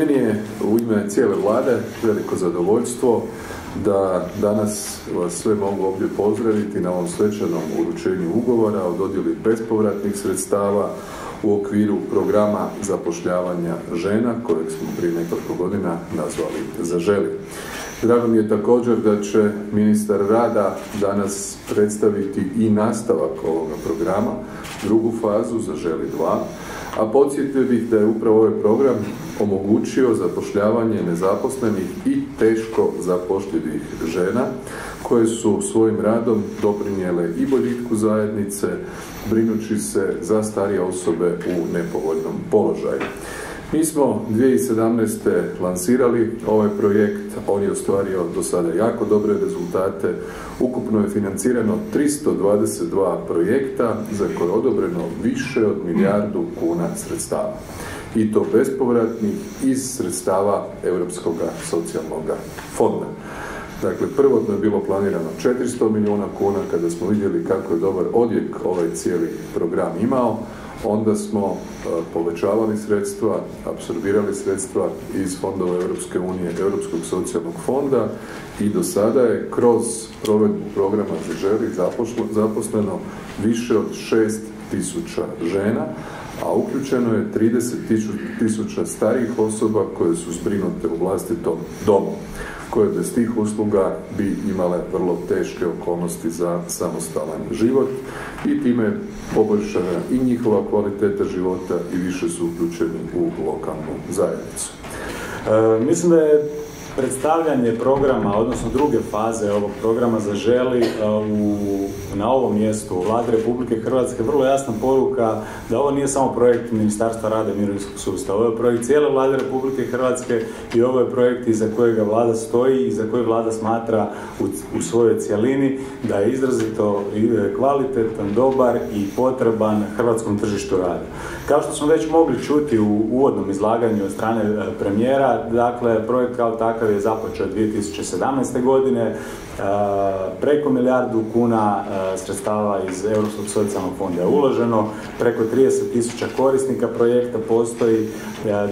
Meni je u ime cijele vlade veliko zadovoljstvo da danas vas sve mogu ovdje pozdraviti na ovom svečanom uručenju ugovora o dodjeli bespovratnih sredstava u okviru programa zapošljavanja žena kojeg smo prije nekoliko godina nazvali Zaželi. Drago mi je također da će ministar rada danas predstaviti i nastavak ovoga programa, drugu fazu Zaželi 2, a podsjetio bih da je upravo ovaj program omogućio zapošljavanje nezaposlenih i teško zapošljivih žena koje su svojim radom doprinijele i boljitku zajednice, brinući se za starije osobe u nepovoljnom položaju. Mi smo 2017. lansirali ovaj projekt, on je ostvario do sada jako dobre rezultate. Ukupno je financirano 322 projekta za koje je odobreno više od milijardu kuna sredstava. I to bespovratnih iz sredstava Europskog socijalnog fonda. Dakle, prvotno je bilo planirano 400 milijuna kuna, kada smo vidjeli kako je dobar odjek ovaj cijeli program imao, onda smo e, povećavali sredstva, apsorbirali sredstva iz fondova Europske unije, Europskog socijalnog fonda i do sada je kroz provedbu programa Zaželi zaposleno više od 6000 žena, a uključeno je 30 tisuća starijih osoba koje su zbrinute u vlastitom domu koje bez tih usluga bi imale vrlo teške okolnosti za samostalan život i time poboljšana i njihova kvaliteta života i više su uključeni u lokalnu zajednicu. E, mislim da je predstavljanje programa, odnosno druge faze ovog programa zaželi e, u, na ovom mjestu u Vladi Republike Hrvatske vrlo jasna poruka da ovo nije samo projekt Ministarstva rada i mirovinskog sustava, ovo je projekt cijele Vlade Republike Hrvatske i ovo je projekt iza kojega Vlada stoji i za koje Vlada smatra u, u svojoj cjelini da je izrazito kvalitetan, dobar i potreban hrvatskom tržištu rada. Kao što smo već mogli čuti u uvodnom izlaganju od strane e, premijera, dakle projekt kao takav je započeo 2017. godine, e, preko milijardu kuna e, sredstava iz Europskog socijalnog fonda je uloženo, preko 30 tisuća korisnika projekta postoji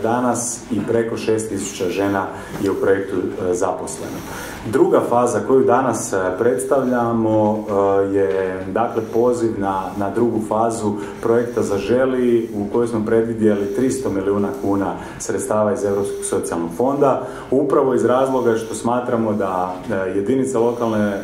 danas i preko 6 tisuća žena je u projektu zaposleno. Druga faza koju danas predstavljamo je dakle poziv na, na drugu fazu projekta Zaželi u kojoj smo predvidjeli 300 milijuna kuna sredstava iz Europskog socijalnog fonda, upravo iz razloga što smatramo da jedinice lokalne e,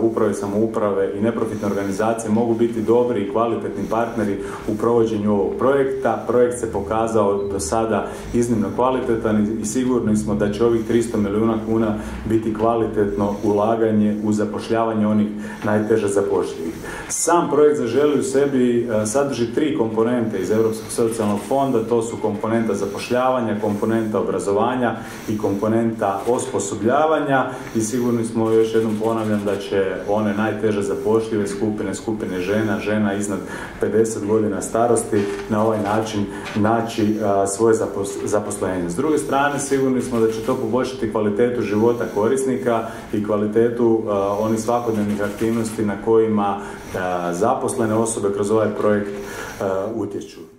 uprave, samouprave i neprofitne organizacije mogu biti dobri i kvalitetni partneri u provođenju ovog projekta. Projekt se pokazao do sada iznimno kvalitetan i sigurni smo da će ovih 300 milijuna kuna biti kvalitetno ulaganje u zapošljavanje onih najteže zapošljivih. Sam projekt zaželi u sebi e, sadrži tri komponente iz Europskog socijalnog fonda, to su komponenta zapošljavanja, komponenta obrazovanja i komponenta osposobljavanja i sigurni smo još jednom ponavljam da će one najteže zapošljive skupine, skupine žena, žena iznad 50 godina starosti na ovaj način naći svoje zaposlenje. S druge strane sigurni smo da će to poboljšati kvalitetu života korisnika i kvalitetu onih svakodnevnih aktivnosti na kojima zaposlene osobe kroz ovaj projekt utječu.